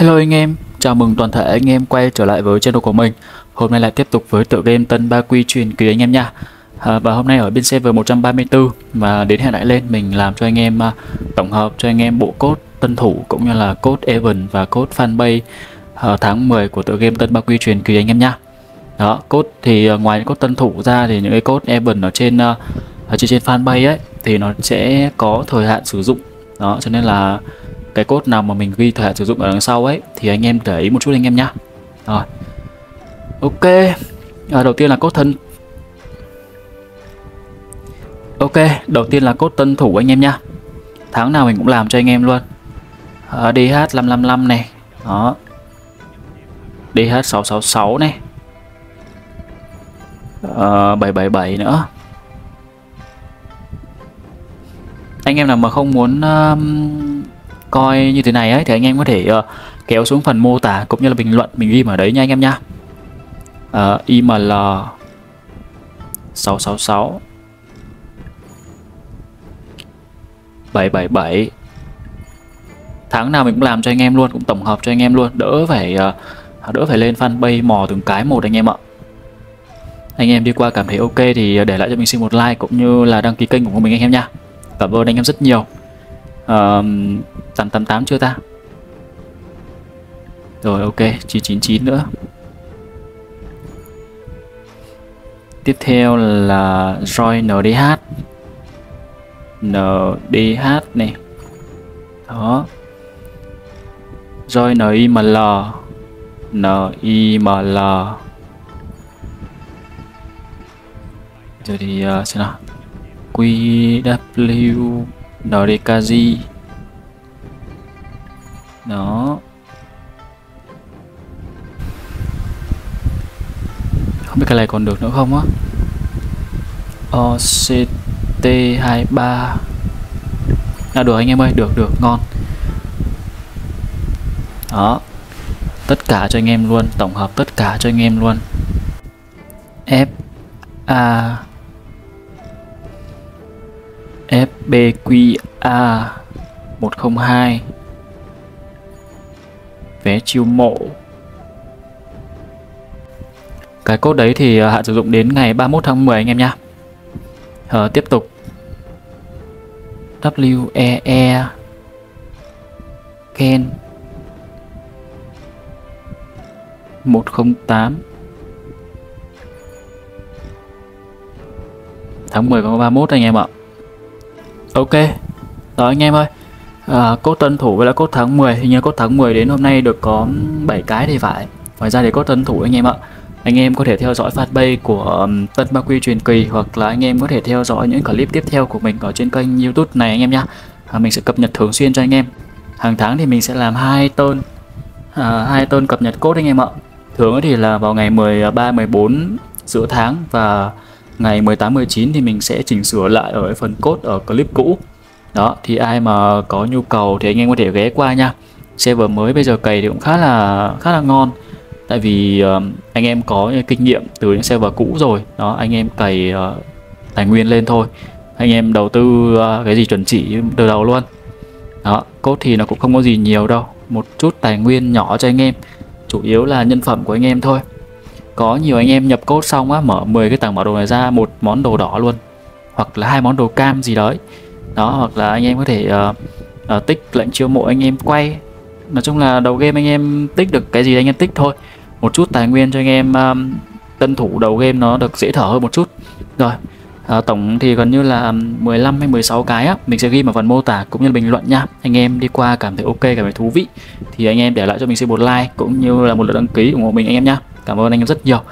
Hello anh em, chào mừng toàn thể anh em quay trở lại với channel của mình. Hôm nay lại tiếp tục với tựa game Tân Ba Quy truyền kỳ anh em nha. À, Và hôm nay ở bên server 134 Và đến hẹn lại lên mình làm cho anh em uh, tổng hợp cho anh em bộ code tân thủ Cũng như là code Evan và code fanpage uh, tháng 10 của tựa game Tân Ba Quy truyền kỳ anh em nha. Đó, code thì uh, ngoài những code tân thủ ra thì những cái code Evan ở trên uh, ở trên trên fanbase ấy Thì nó sẽ có thời hạn sử dụng. Đó, cho nên là cái cốt nào mà mình ghi thời hạn sử dụng ở đằng sau ấy thì anh em để ý một chút anh em nhá. Rồi. Ok. À, đầu tiên là cốt thân. Ok đầu tiên là cốt tân thủ anh em nhá. Tháng nào mình cũng làm cho anh em luôn. À, DH 555 này. Đó. DH 666 này. Ờ, à, 777 nữa. Anh em nào mà không muốn um, coi như thế này ấy thì anh em có thể uh, kéo xuống phần mô tả cũng như là bình luận mình ghi ở đấy nha anh em nha. Uh, IML 666 777 tháng nào mình cũng làm cho anh em luôn cũng tổng hợp cho anh em luôn đỡ phải uh, đỡ phải lên fanpage mò từng cái một anh em ạ. Anh em đi qua cảm thấy ok thì để lại cho mình xin một like cũng như là đăng ký kênh của mình anh em nha. Cảm ơn anh em rất nhiều uh, 888 chưa ta? Rồi ok 999 nữa. Tiếp theo là Roy NDH NDH này. Đó. Roy NIML NIML rồi thì uh, xem nào. QW NDKG đó. Không biết cái này còn được nữa không á? OCT23 à được anh em ơi, được được, ngon. Đó. Tất cả cho anh em luôn, tổng hợp tất cả cho anh em luôn. F A FBQA 102 vé chiêu mộ. Cái code đấy thì ờ, hạn sử dụng đến ngày 31 tháng 10 anh em nha ờ, tiếp tục. WEE Ken 108 tháng 10 có 31 anh em ạ. Ok. Đó anh em ơi. À, cốt tân thủ với là cốt tháng 10 hình như cốt tháng 10 đến hôm nay được có 7 cái thì phải. Ngoài ra thì cốt tân thủ anh em ạ. Anh em có thể theo dõi fanpage của um, Tân Ba Quy truyền kỳ hoặc là anh em có thể theo dõi những clip tiếp theo của mình ở trên kênh YouTube này anh em nhé à, mình sẽ cập nhật thường xuyên cho anh em. Hàng tháng thì mình sẽ làm hai tôn à, hai tôn cập nhật cốt anh em ạ. Thường thì là vào ngày 13 14 giữa tháng và ngày 18 19 thì mình sẽ chỉnh sửa lại ở phần cốt ở clip cũ. Đó thì ai mà có nhu cầu thì anh em có thể ghé qua nha. Server mới bây giờ cày thì cũng khá là khá là ngon. Tại vì uh, anh em có kinh nghiệm từ những server cũ rồi. Đó anh em cày uh, tài nguyên lên thôi. Anh em đầu tư uh, cái gì chuẩn chỉ từ đầu luôn. Đó cốt thì nó cũng không có gì nhiều đâu. Một chút tài nguyên nhỏ cho anh em. Chủ yếu là nhân phẩm của anh em thôi có nhiều anh em nhập cốt xong á mở 10 cái tầng bảo đồ này ra một món đồ đỏ luôn. Hoặc là hai món đồ cam gì đấy. Đó hoặc là anh em có thể uh, uh, tích lệnh chiêu mộ anh em quay. Nói chung là đầu game anh em tích được cái gì anh em tích thôi. Một chút tài nguyên cho anh em um, tân thủ đầu game nó được dễ thở hơn một chút. Rồi à, tổng thì gần như là 15 hay 16 cái á mình sẽ ghi vào phần mô tả cũng như là bình luận nha. Anh em đi qua cảm thấy ok cảm thấy thú vị thì anh em để lại cho mình xin một like cũng như là một lượt đăng ký ủng hộ mình anh em nhá cảm ơn anh em rất nhiều.